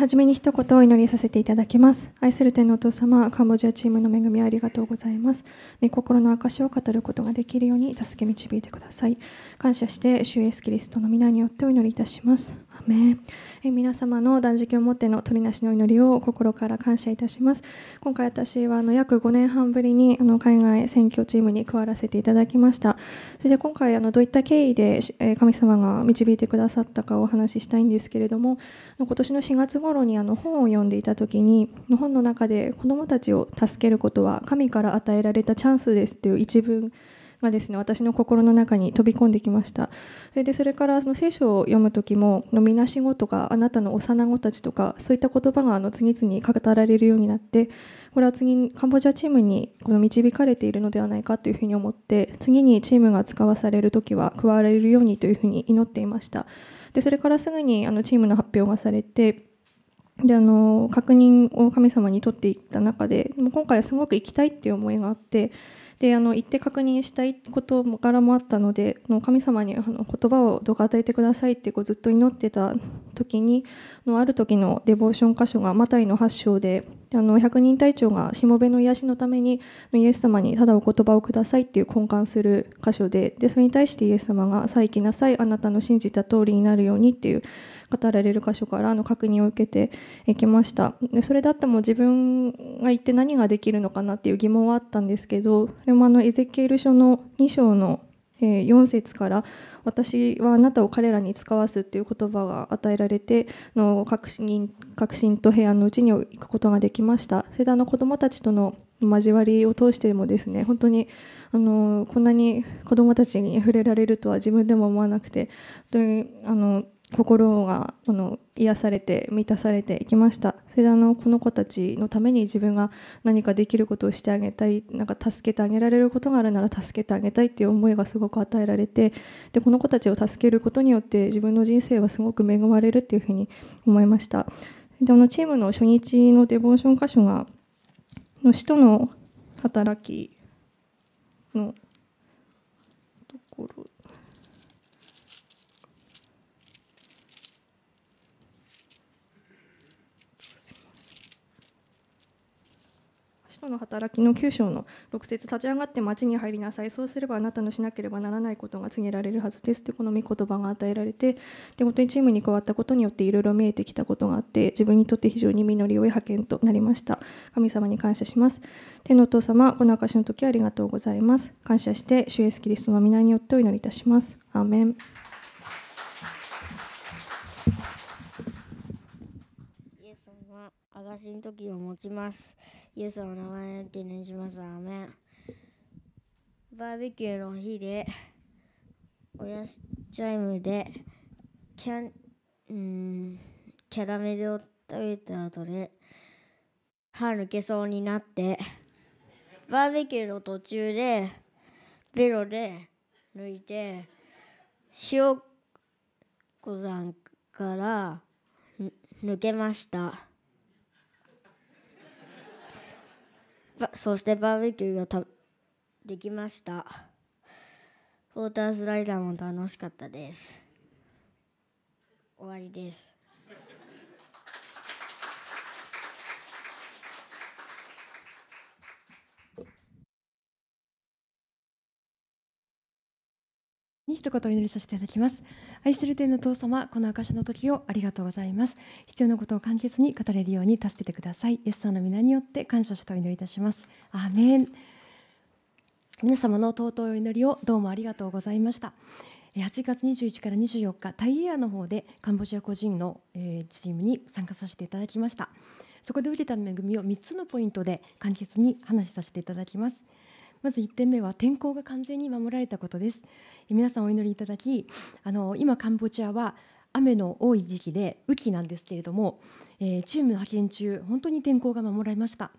はじめに一言お祈りさせていただきます。愛する天のお父様、カンボジアチームの恵みありがとうございます。御心の証を語ることができるように助け導いてください。感謝して、主イエスキリストの皆によってお祈りいたします。アえ皆様の断食をもっての取りなしの祈りを心から感謝いたします。今回私はあの約5年半ぶりにあの海外選挙チームに加わらせていただきました。それで今回あのどういった経緯で神様が導いてくださったかお話ししたいんですけれども、今年の4月頃にあの本を読んでいた時に、本の中で子どもたちを助けることは神から与えられたチャンスですという一文がですね私の心の中に飛び込んできました。それでそれからその聖書を読む時も「のみなしご」とか「あなたの幼子たち」とかそういった言葉があの次々語られるようになってこれは次にカンボジアチームにこの導かれているのではないかというふうに思って次にチームが使わされる時は加われるようにというふうに祈っていました。でそれからすぐにあのチームの発表がされてであの確認を神様に取っていった中で今回はすごく行きたいっていう思いがあってであの行って確認したいことからもあったのでの神様にあの言葉をどうか与えてくださいってこうずっと祈ってた時にある時のデボーション箇所がマタイの8章であの百人隊長がしもべの癒しのためにイエス様にただお言葉をくださいっていう根幹する箇所ででそれに対してイエス様が「再起なさいあなたの信じた通りになるように」っていう語られる箇所からの確認を受けてきました。でそれだっても自分が行って何ができるのかなっていう疑問はあったんですけどそれもあのエゼキエル書の2章の4節から「私はあなたを彼らに使わす」っていう言葉が与えられての確信確信と平安のうちに行くことができました。それであの子どもたちとの交わりを通してもですね本当にあのこんなに子どもたちに触れられるとは自分でも思わなくて本当にあの心が癒されて満たされていきました。それであのこの子たちのために自分が何かできることをしてあげたいなんか助けてあげられることがあるなら助けてあげたいっていう思いがすごく与えられてでこの子たちを助けることによって自分の人生はすごく恵まれるっていうふうに思いました。であのチームの初日のデボーション箇所がの使徒の働きのところ使徒の働きの9章の6節立ち上がって町に入りなさい。そうすればあなたのしなければならないことが告げられるはずです。とこの御言葉が与えられてで本当にチームに加わったことによっていろいろ見えてきたことがあって自分にとって非常に実り良い派遣となりました。神様に感謝します。天のお父様この証の時ありがとうございます。感謝して主イエスキリストの皆によってお祈りいたします。アーメン。イエス様は証の時を持ちます。イエスの名前で念します。アメン。バーベキューの日で、おやすチャイムで、キャン、うん、キャラメルを食べた後で、歯抜けそうになって、バーベキューの途中で、ベロで抜いて、塩小山から抜けました。そしてバーベキューがたできました。ウォータースライダーも楽しかったです。終わりです。に一言お祈りさせていただきます。愛する天の父様この証の時をありがとうございます。必要なことを簡潔に語れるように助けてください。イエス様の皆によって感謝してお祈りいたします。アーメン。皆様の尊いお祈りをどうもありがとうございました。8月21から24日タイエアの方でカンボジア個人のチームに参加させていただきました。そこで受けた恵みを3つのポイントで簡潔に話しさせていただきます。まず1点目は天候が完全に守られたことです。皆さんお祈りいただきあの今カンボジアは雨の多い時期で雨季なんですけれども、えー、チームの派遣中本当に天候が守られました。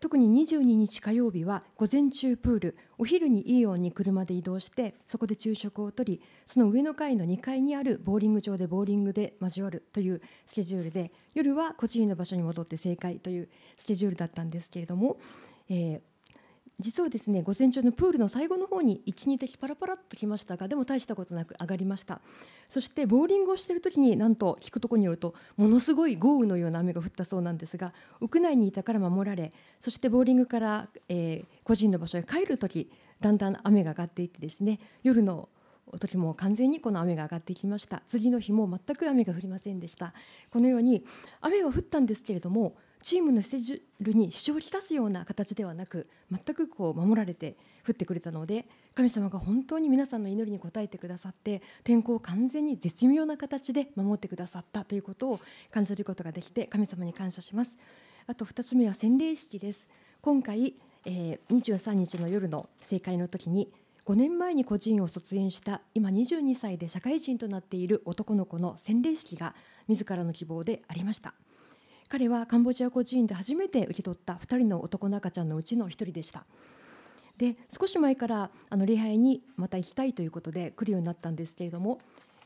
特に22日火曜日は午前中プールお昼にイオンに車で移動してそこで昼食をとりその上の階の2階にあるボーリング場でボーリングで交わるというスケジュールで夜は個人の場所に戻って正解というスケジュールだったんですけれども、えー実はですね午前中のプールの最後の方に12滴パラパラっときましたがでも大したことなく上がりました。そしてボーリングをしている時になんと聞くところによるとものすごい豪雨のような雨が降ったそうなんですが屋内にいたから守られそしてボーリングから、えー、個人の場所へ帰る時だんだん雨が上がっていってですね夜の時も完全にこの雨が上がってきました。次の日も全く雨が降りませんでした。このように雨は降ったんですけれどもチームのスケジュールに支障をきたすような形ではなく全くこう守られて降ってくれたので神様が本当に皆さんの祈りに応えてくださって天候を完全に絶妙な形で守ってくださったということを感じることができて神様に感謝します。あと2つ目は洗礼式です。今回、えー、23日の夜の正解の時に5年前に孤児院を卒園した今22歳で社会人となっている男の子の洗礼式が自らの希望でありました。彼はカンボジア孤児院で初めて受け取った2人の男の赤ちゃんのうちの1人でした。で少し前からあの礼拝にまた行きたいということで来るようになったんですけれども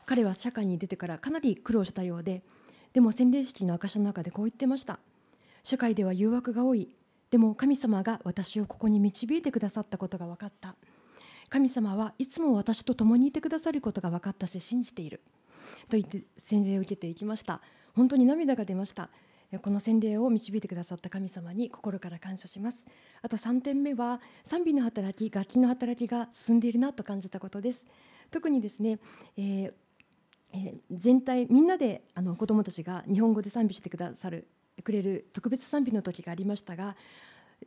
彼は社会に出てからかなり苦労したようででも洗礼式の証の中でこう言ってました。社会では誘惑が多い。でも神様が私をここに導いてくださったことが分かった。神様はいつも私と共にいてくださることが分かったし信じている。と言って洗礼を受けていきました。本当に涙が出ました。この洗礼を導いてくださった神様に心から感謝します。あと3点目は賛美の働き楽器の働きが進んでいるなと感じたことです。特にですね、えーえー、全体みんなであの子どもたちが日本語で賛美してくださるくれる特別賛美の時がありましたが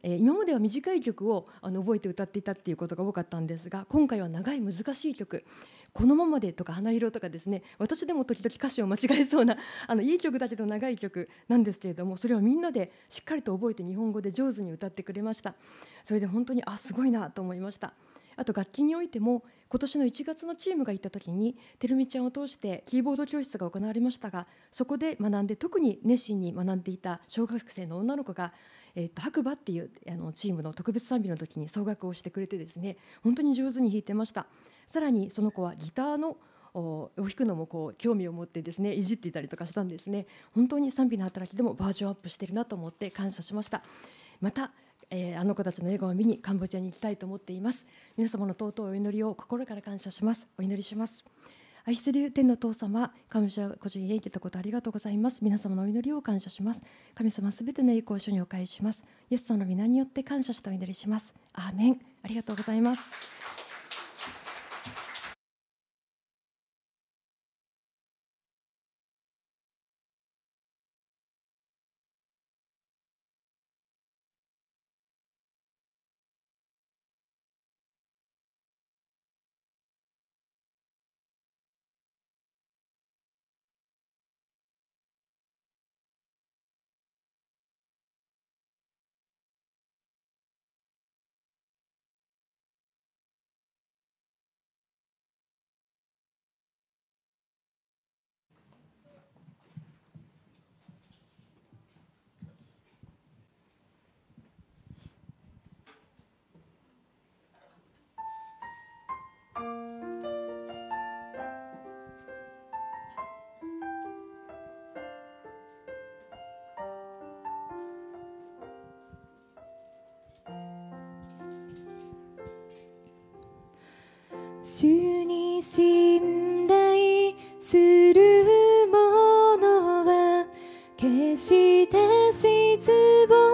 え今までは短い曲をあの覚えて歌っていたっていうことが多かったんですが今回は長い難しい曲「このままで」とか「花色」とかですね。私でも時々歌詞を間違えそうな あのいい曲だけど長い曲なんですけれどもそれをみんなでしっかりと覚えて日本語で上手に歌ってくれました。それで本当にあすごいなと思いました。あと楽器においても今年の1月のチームが行った時にてるみちゃんを通してキーボード教室が行われましたがそこで学んで特に熱心に学んでいた小学生の女の子がえー、と白馬っていうあのチームの特別賛美の時に奏楽をしてくれてですね本当に上手に弾いてました。さらにその子はギターのを弾くのもこう興味を持ってですねいじっていたりとかしたんですね。本当に賛美の働きでもバージョンアップしてるなと思って感謝しました。またえー、あの子たちの笑顔を見にカンボジアに行きたいと思っています。皆様の尊いお祈りを心から感謝します。お祈りします。愛する天の父様、神様個人へ行ってたことありがとうございます。皆様のお祈りを感謝します。神様すべての栄光を主にお返しします。イエス様の皆によって感謝してお祈りします。アーメン。ありがとうございます。主に信頼する者は決して失望